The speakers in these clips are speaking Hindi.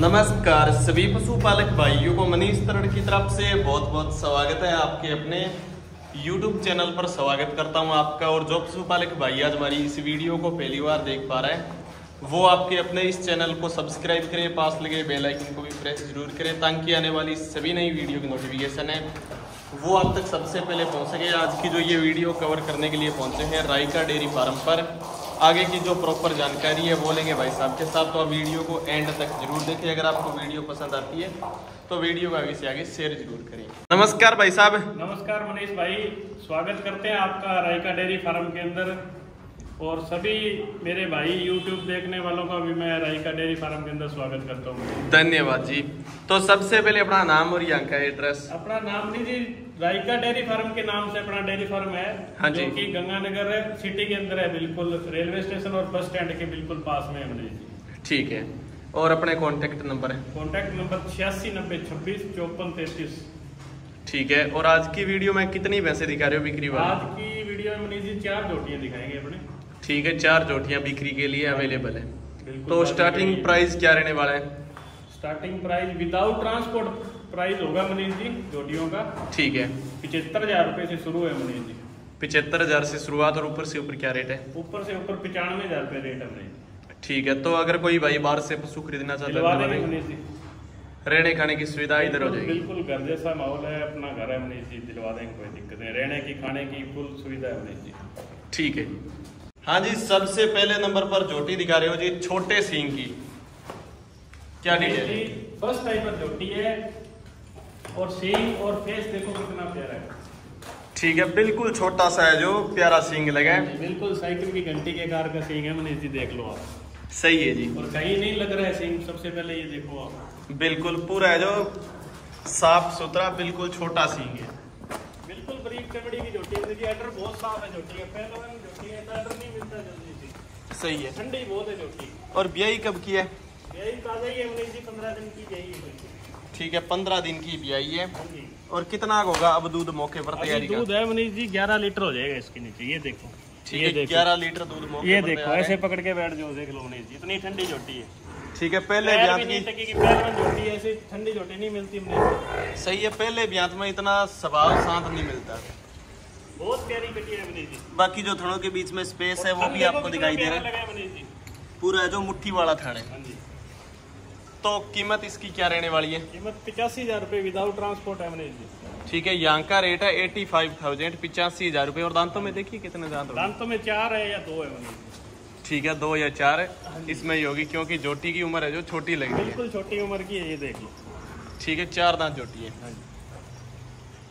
नमस्कार, सभी पशुपालक भाइयों को मनीष तरण की तरफ़ से बहुत बहुत स्वागत है आपके अपने YouTube चैनल पर। स्वागत करता हूँ आपका और जो पशुपालक भाई आज हमारी इस वीडियो को पहली बार देख पा रहे हैं, वो आपके अपने इस चैनल को सब्सक्राइब करें, पास लगे बेल आइकन को भी प्रेस ज़रूर करें ताकि आने वाली सभी नई वीडियो की नोटिफिकेशन है। वो आप तक सबसे पहले पहुँच सके। आज की जो ये वीडियो कवर करने के लिए पहुँचे हैं रायका डेयरी फार्म पर। आगे की जो प्रॉपर जानकारी है, वो लेंगे भाई साहब के साथ। तो आप वीडियो को एंड तक ज़रूर देखें अगर आपको वीडियो पसंद आती है तो वीडियो को आगे से आगे शेयर ज़रूर करें। नमस्कार भाई साहब। नमस्कार मनीष भाई, स्वागत करते हैं आपका रायका डेयरी फार्म के अंदर। और सभी मेरे भाई YouTube देखने वालों का भी मैं रायका डेयरी फार्म के अंदर स्वागत करता हूँ। धन्यवाद जी। तो सबसे पहले अपना नाम और यहाँ का एड्रेस अपना नाम नहीं जी रायका डेयरी फार्म के नाम से अपना डेयरी फार्म है हाँ जी। कि गंगानगर सिटी के अंदर है बिल्कुल रेलवे स्टेशन और बस स्टैंड के बिल्कुल पास में है मनीष जी। ठीक है। और अपने कॉन्टेक्ट नंबर है। कॉन्टैक्ट नंबर छियासी नब्बे छब्बीस चौपन तैतीस। ठीक है। और आज की वीडियो में कितनी पैसे दिखा रहे हो बिक्री आज की वीडियो में मनीष जी चार जोटियाँ दिखाएँगे अपने। ठीक है चार जोटियाँ बिक्री के लिए अवेलेबल है। तो स्टार्टिंग प्राइस क्या रहने वाला है? Starting price without transport price होगा मनीष जी जोटियों का। ठीक है। पिछहत्तर हज़ार रुपए से शुरू है मनीष जी। पिछहत्तर हज़ार से शुरुआत और ऊपर से ऊपर क्या रेट है? ऊपर से ऊपर पचानवे हज़ार रुपए रेट है मनीष ठीक है तो अगर कोई भाई बाहर से पशु खरीदना चाहता है तो मनीष जी। रहने खाने की सुविधा इधर हो जाएगी। बिल्कुल घर जैसा माहौल है अपना घर है मनीष जी दिलवा देंगे कोई दिक्कत नहीं। रहने की खाने की फुल सुविधा है मनीष जी। ठीक है। हाँ जी सबसे पहले नंबर पर जोटी दिखा रहे हो जी छोटे सींग की। क्या डिटेल फ़र्स्ट टाइम पर जोटी है और सींग और फेस देखो कितना प्यारा है। ठीक है बिल्कुल छोटा सा है जो प्यारा सींग लगा है। बिल्कुल साइकिल की घंटी के कार का सींग है मनीष जी देख लो आप। सही है जी। और कहीं नहीं लग रहा है सींग सबसे पहले ये देखो आप। बिल्कुल पूरा है जो साफ़ सुथरा बिल्कुल छोटा सींग है। बिल्कुल चमड़ी की जोटी है अडर बहुत साफ़ है जोटी है। पहलवान जोटी है अडर नहीं मिलता जल्दी से। सही है। ठंडी बहुत है जोटी और ब्याई कब की है? यही ताज़ा ही है मनीष जी पंद्रह दिन की यही है ठीक है पंद्रह दिन की ब्याई है। हाँ और कितना होगा अब दूध मौके पर तैयारी दूध है मनीष जी ग्यारह लीटर हो जाएगा इसके नीचे ये देखो। ठीक है देखो। ग्यारह लीटर दूध मौके ये देखो ऐसे पकड़ के बैठ जाओ देख लो मनीष जी इतनी ठंडी जोटी है। ठीक है पहले भी नहीं की है ठंडी जोटी नहीं मिलती जी सही है पहले ब्यात में इतना स्वभाव शांत नहीं मिलता। बहुत प्यारी कटी है बाकी जो थनों के बीच में स्पेस है वो भी आपको दिखाई दे रहा है। पूरा जो मुट्ठी वाला थन है। हाँ तो कीमत इसकी क्या रहने वाली है? कीमत पिचासी हज़ार रुपये विदाउट ट्रांसपोर्ट है मनीष जी ठीक है यहाँ का रेट है एटी फाइव थाउज़ेंड पिचासी हज़ार रुपए और दांतों में देखिए कितने दांत दांतों में चार है या दो है मनीष जी ठीक है दो या चार इसमें ही होगी क्योंकि जोटी की उम्र है जो छोटी लग रही है। बिल्कुल छोटी उम्र की है ये देख लो। ठीक है चार दांत जोटी है। हाँ जी।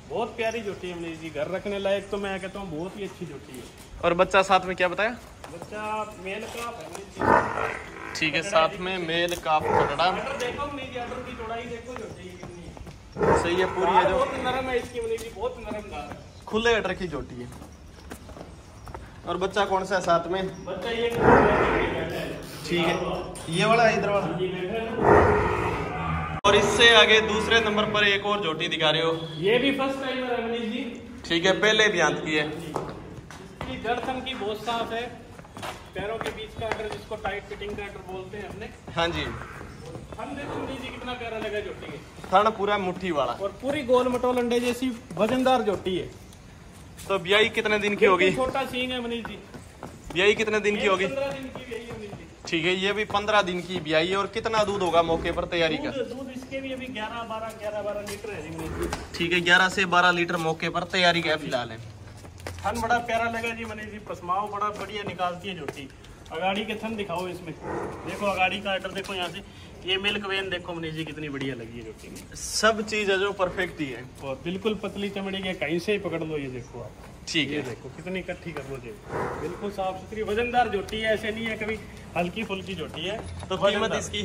बहुत प्यारी जोटी है मनीष जी घर रखने लायक तो मैं कहता हूँ बहुत ही अच्छी जोटी है। और बच्चा साथ में क्या बताया? बच्चा मेल का है ठीक है साथ में मेल पकड़ा। की है। सही है पूरी है जो। बहुत नरम है इसकी मनीष जी बहुत नरम खुले अटर की जोटी है। और बच्चा कौन सा है साथ में? बच्चा ये ठीक है। ये वाला इधर वाला? है और इससे आगे दूसरे नंबर पर एक और जोटी दिखा रहे हो। ये भी फ़र्स्ट टाइम है मनीष जी। ठीक है पहले भी आंत की है इसकी जड़ थन की बहुत साफ़ है। पैरों के बीच का अटर जिसको टाइट फिटिंग का अटर बोलते हैं अपने। हाँ जी। कितना प्यारा लगा जोटी है थन पूरा मुट्ठी वाला। और पूरी गोल मटोल अंडे जैसी वजनदार जोटी है। तो ब्याई कितने दिन की होगी? छोटा सींग है मनीष जी। ब्याई कितने दिन की होगी? पंद्रह दिन की यही मनीष जी। ठीक है ये भी पंद्रह दिन की ब्याई है और कितना दूध होगा मौके पर तैयारी का? दूध इसके भी अभी ग्यारह बारह ग्यारह बारह लीटर है जी मनीष जी। ठीक है ग्यारह से बारह लीटर मौके पर तैयारी का है फ़िलहाल। है थन बड़ा प्यारा लगा जी मनीष जी पसमाव बड़ा बढ़िया निकालती है जोटी अगाड़ी के थन दिखाओ इसमें। देखो अगाड़ी का अटर देखो यहाँ से। ये मिल्क वेन देखो मनीष जी कितनी बढ़िया लगी है जोटी में सब चीज़ है जो परफेक्ट ही है। और बिल्कुल पतली चमड़ी के कहीं से ही पकड़ लो ये देखो आप। ठीक है। देखो कितनी इकट्ठी कर लो जी। बिल्कुल साफ़ सुथरी वजनदार जोटी है ऐसे नहीं है कभी हल्की फुल्की जोटी है। तो कीमत इसकी?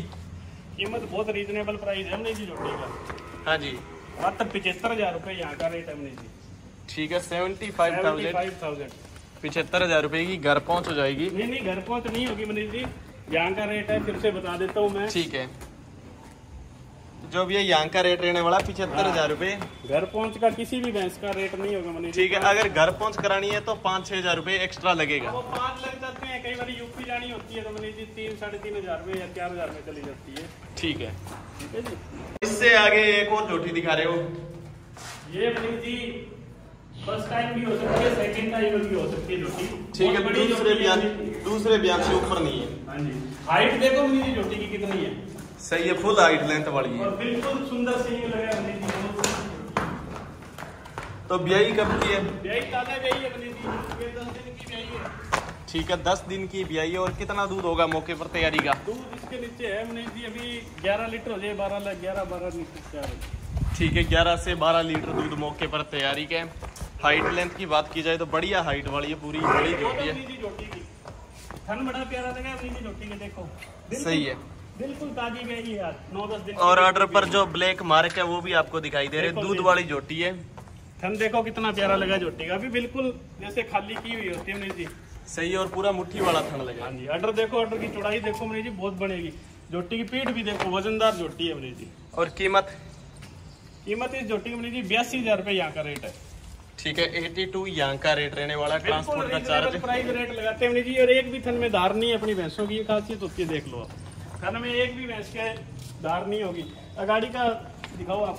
कीमत बहुत रीजनेबल प्राइस है मनीष जी जोटी का। हाँ जी। मात्र पिछहत्तर हज़ार रुपये यहाँ का रेट है मनीष जी। ठीक है seventy five thousand five thousand पिछहत्तर हज़ार रुपए की घर पहुँच हो जाएगी। नहीं नहीं घर पहुँच नहीं होगी मनीष जी। यहाँ का रेट है फिर से बता देता हूँ मैं। ठीक है। जो भी है यहाँ का रेट रहने वाला पिछहत्तर हज़ार रूपए। घर पहुँच का किसी भी भैंस का रेट नहीं होगा मनीष ठीक है अगर घर पहुँच करानी है तो पाँच छह हज़ार रूपए एक्स्ट्रा लगेगा। वो पाँच लग जाते हैं कई बार यूपी जानी होती है तो मनीष जी तीन साढ़े तीन हज़ार में या चार हज़ार में चली जाती है। ठीक है। ठीक है जी? इससे आगे एक और जोटी दिखा रहे हो। ये मनीष जी फ़र्स्ट टाइम भी हो सकती है सेकंड टाइम भी हो सकती है जोटी ठीक है दूसरे बयान दूसरे बयान से ऊपर नहीं है। हाँ जी हाइट देखो मनीष जी जोटी की कितनी है सही है फुल हाइट लेंथ वाली है और बिल्कुल सुंदर सिंह लगा है जी तो ब्याई कब की है यही ताज़ा यही है मनीष जी ये दस दिन की यही है ठीक है दस दिन की ब्याई है और कितना दूध होगा मौके पर तैयारी का दूध इसके नीचे है मनीष जी अभी 11 लीटर हो जाए 12 लाख 11 12 लीटर तैयार हो ठीक है ग्यारह से बारह लीटर दूध मौके पर तैयारी के हाइट लेंथ की बात की जाए तो बढ़िया हाइट वाली है पूरी बड़ी जोटी है थन बड़ा प्यारा लगा मनीष जी के देखो। सही है। बिल्कुल ताजी गई है यार नौ दस दिन और ऑर्डर पर जो ब्लैक मार्क है वो भी आपको दिखाई दे रहे दूध वाली जोटी है। थन देखो कितना प्यारा लगा जोटी का। अभी बिल्कुल जैसे खाली की हुई होती है मनीष जी। सही है और पूरा मुट्ठी वाला थन लगा हाँ। जी ऑर्डर देखो ऑर्डर की चौड़ाई देखो मनीष जी बहुत बनेगी। जोटी की पीठ भी देखो वजनदार जोटी है मनीष जी। और कीमत? कीमत इस जोटी की मनीष जी बयासी हज़ार रुपये यहाँ का रेट है। ठीक है 82 यहाँ का रेट रहने वाला है ट्रांसपोर्ट का चार्ज प्राइस रेट लगाते हैं जी और एक भी थन में धार नहीं है अपनी भैंसों की खासियत होती है देख लो आप। थन में एक भी भैंस के धार नहीं होगी। अगाड़ी का दिखाओ आप।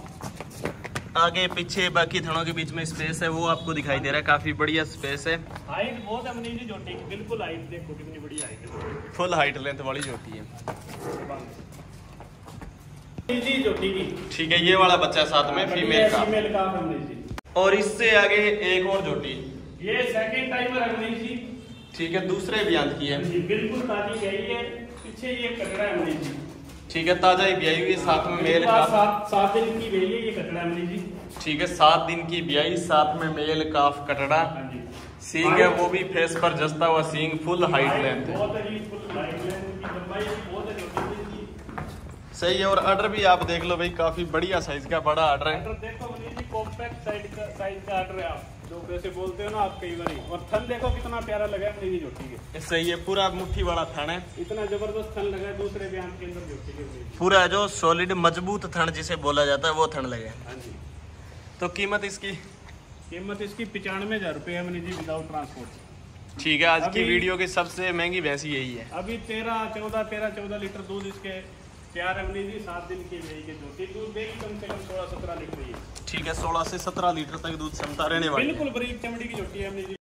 आगे पीछे बाकी थनों के बीच में स्पेस है वो आपको दिखाई दे रहा है काफ़ी बढ़िया स्पेस है। हाइट बहुत है मनीष जी जोटी की बिल्कुल हाइट देखो कितनी बड़ी हाइट है। फुल हाइट लेंथ वाली जोटी है। जी जोटी की। ठीक है ये वाला बच्चा साथ में फीमेल का। फीमेल का है जी। और इससे आगे एक और जोटी। ये सेकंड टाइमर है मनीष जी। ठीक है दूसरे बयान की है। बिल्कुल ताजी गई है। पीछे ये कटड़ा है मनीष जी। ठीक है ताज़ा ही ब्याई हुई साथ में मेल का सात सात दिन की गई है ये कटड़ा है मनीष जी। ठीक है सात दिन की ब्याई साथ में मेल काफ कटड़ा। हाँ सींग है वो भी फेस पर जस्ता हुआ सींग फुल हाइट लेंथ है। सही है और आर्डर भी आप देख लो भाई काफ़ी बढ़िया साइज़ का बड़ा आर्डर है। देखो जी कॉम्पैक्ट साइज़ का साइज़ का ऑर्डर है आप। जो वैसे बोलते हो ना आप कई बार। और थन देखो कितना प्यारा लगा है जी जोटी के। सही है पूरा मुट्ठी वाला थन है। इतना ज़बरदस्त थन लगा है दूसरे बयान के अंदर जोटी के पूरा जो सॉलिड मज़बूत थन जिसे बोला जाता है वो थन लगे। हाँ जी। तो कीमत इसकी? कीमत इसकी पिचानवे हज़ार रुपये है मनीष जी विदाउट ट्रांसपोर्ट ठीक है आज की वीडियो की सबसे महँगी भैंस यही है। अभी तेरह चौदह तेरह चौदह लीटर दूध इसके तैयार है जी सात दिन की मेरी के जोटी दूध देगी कम से कम सोलह सत्रह लीटर ठीक है सोलह से सत्रह लीटर तक दूध क्षमता रहने वाली बिल्कुल बरीक चमड़ी की जोटी है